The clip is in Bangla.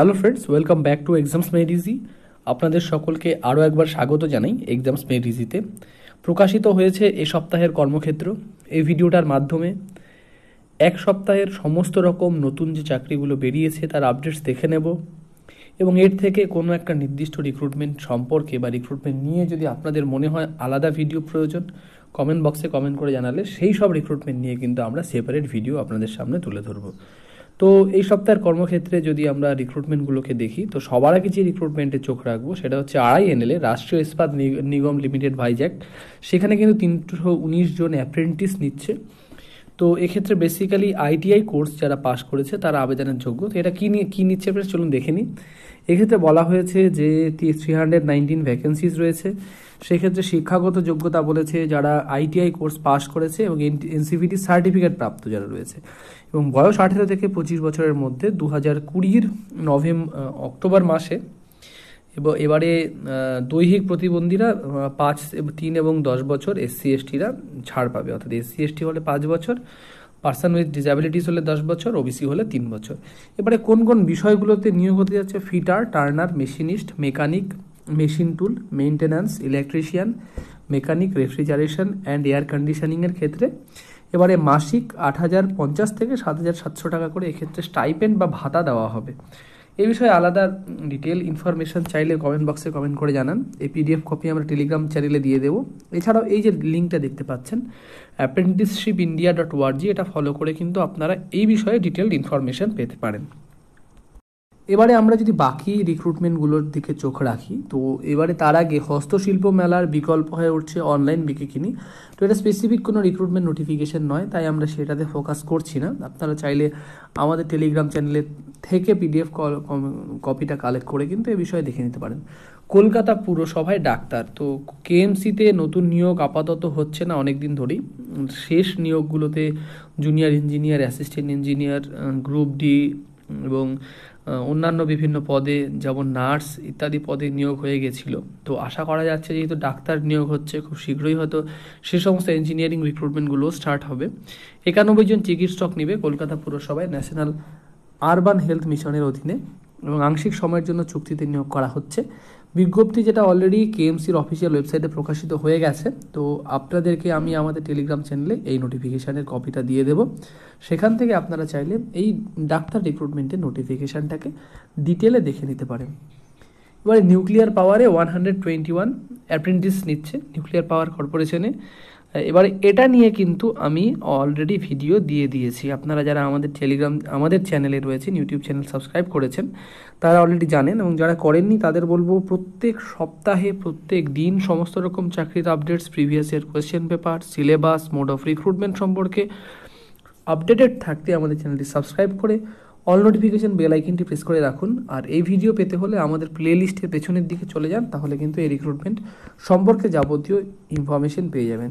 Hello friends welcome back to exams made easy আপনাদের সকলকে আরও একবার স্বাগত জানাই এক্সামস মেড ইজিতে প্রকাশিত হয়েছে এ সপ্তাহের কর্মক্ষেত্র। এই ভিডিওটার মাধ্যমে এক সপ্তাহের সমস্ত রকম নতুন যে চাকরিগুলো বেরিয়েছে তার আপডেটস দেখে নেব। এবং এর থেকে কোনো একটা নির্দিষ্ট রিক্রুটমেন্ট সম্পর্কে বা রিক্রুটমেন্ট নিয়ে যদি আপনাদের মনে হয় আলাদা ভিডিও প্রয়োজন কমেন্ট বক্সে কমেন্ট করে জানালে সেই সব রিক্রুটমেন্ট নিয়ে কিন্তু আমরা সেপারেট ভিডিও আপনাদের সামনে তুলে ধরবো। তো এই সপ্তাহের কর্মক্ষেত্রে যদি আমরা রিক্রুটমেন্টগুলোকে দেখি, তো সবার আগে যে রিক্রুটমেন্টে চোখ রাখব সেটা হচ্ছে আড়াই এনএলএ রাষ্ট্রীয় ইস্পাত নিগম লিমিটেড ভাইজ্যাক সেখানে কিন্তু তিনশো উনিশ জন অ্যাপ্রেন্টিস নিচ্ছে। তো এক্ষেত্রে বেসিক্যালি আইটিআই কোর্স যারা পাশ করেছে, তারা আবেদনের যোগ্য। তো এটা কী নিয়ে, কী নিচ্ছে চলুন দেখে নিই। এক্ষেত্রে বলা হয়েছে যে থ্রি হান্ড্রেড নাইনটিন ভ্যাকেন্সিজ রয়েছে। সেক্ষেত্রে শিক্ষাগত যোগ্যতা বলেছে যারা আইটিআই কোর্স পাশ করেছে এবং এনসিভিটি সার্টিফিকেট প্রাপ্ত যারা রয়েছে। এবং বয়স আঠেরো থেকে পঁচিশ বছরের মধ্যে দু হাজার কুড়ির নভেম্বর অক্টোবর মাসে এবং এবারে দৈহিক প্রতিবন্ধীরা পাঁচ তিন এবং দশ বছর এসসি এসটিরা ছাড় পাবে। অর্থাৎ এসসি এসটি হলে পাঁচ বছর, পার্সন উইথ ডিসঅ্যাবিলিটিস হলে দশ বছর, ওবিসি হলে তিন বছর। এবারে কোন কোন বিষয়গুলোতে নিয়োগ হতে যাচ্ছে? Fitter, turner, machinist, mechanic machine tool maintenance electrician, mechanic, refrigeration and air কন্ডিশনিংয়ের ক্ষেত্রে। এবারে মাসিক আট হাজার পঞ্চাশ থেকে সাত হাজার সাতশো টাকা করে এক্ষেত্রে স্টাইপেন্ড বা ভাতা দেওয়া হবে। এই বিষয়ে আলাদা ডিটেল ইনফরমেশন চাইলে কমেন্ট বক্সে কমেন্ট করে জানান। এই পিডিএফ কপি আমরা টেলিগ্রাম চ্যানেলে দিয়ে দেবো। এছাড়াও এই যে লিঙ্কটা দেখতে পাচ্ছেন অ্যাপ্রেন্টিসশিপ ইন্ডিয়া ডট ওয়ার্জি এটা ফলো করে কিন্তু আপনারা এই বিষয়ে ডিটেলড ইনফরমেশন পেতে পারেন। এবারে আমরা যদি বাকি রিক্রুটমেন্টগুলোর দিকে চোখ রাখি, তো এবারে তার আগে হস্তশিল্প মেলার বিকল্প হয়ে উঠছে অনলাইন কিনি। তো এটা স্পেসিফিক কোনো রিক্রুটমেন্ট নোটিফিকেশন নয়, তাই আমরা সেটাতে ফোকাস করছি না। আপনারা চাইলে আমাদের টেলিগ্রাম চ্যানেলে থেকে পিডিএফ কপিটা কালেক্ট করে কিন্তু এ বিষয়ে দেখে নিতে পারেন। কলকাতা পুরসভায় ডাক্তার, তো কেএমসিতে নতুন নিয়োগ আপাতত হচ্ছে না অনেক দিন ধরেই। শেষ নিয়োগগুলোতে junior engineer assistant engineer group D এবং অন্যান্য বিভিন্ন পদে, যেমন নার্স ইত্যাদি পদে নিয়োগ হয়ে গেছিল। তো আশা করা যাচ্ছে যেহেতু ডাক্তার নিয়োগ হচ্ছে, খুব শীঘ্রই হয়তো সে সমস্ত ইঞ্জিনিয়ারিং রিক্রুটমেন্টগুলো স্টার্ট হবে। একানব্বই জন চিকিৎসক নেবে কলকাতা পুরসভায় ন্যাশনাল আরবান হেলথ মিশনের অধীনে এবং আংশিক সময়ের জন্য চুক্তিতে নিয়োগ করা হচ্ছে। বিজ্ঞপ্তি যেটা অলরেডি কেএমসির অফিসিয়াল ওয়েবসাইটে প্রকাশিত হয়ে গেছে, তো আপনাদেরকে আমি আমাদের টেলিগ্রাম চ্যানেলে এই নোটিফিকেশানের কপিটা দিয়ে দেব। সেখান থেকে আপনারা চাইলে এই ডাক্তার রিক্রুটমেন্টের নোটিফিকেশানটাকে ডিটেলে দেখে নিতে পারেন। এবারে নিউক্লিয়ার পাওয়ারে one hundred twenty one apprentice নিচ্ছে নিউক্লিয়ার পাওয়ার কর্পোরেশনে এবারে এটা নিয়ে কিন্তু আমি অলরেডি ভিডিও দিয়ে দিয়েছি। আপনারা যারা আমাদের টেলিগ্রাম আমাদের চ্যানেলে রয়েছেন ইউটিউব চ্যানেল সাবস্ক্রাইব করেছেন, তারা অলরেডি জানেন এবং যারা করেননি তাদের বলব প্রত্যেক সপ্তাহে, প্রত্যেক দিন সমস্ত রকম চাকরির updates previous year question paper syllabus mode of recruitment সম্পর্কে আপডেটেড থাকতে আমাদের চ্যানেলটি সাবস্ক্রাইব করে অল নোটিফিকেশান বেল আইকনটি প্রেস করে রাখুন। আর এই ভিডিও পেতে হলে আমাদের প্লে লিস্টের পেছনের দিকে চলে যান, তাহলে কিন্তু এই রিক্রুটমেন্ট সম্পর্কে যাবতীয় ইনফরমেশন পেয়ে যাবেন।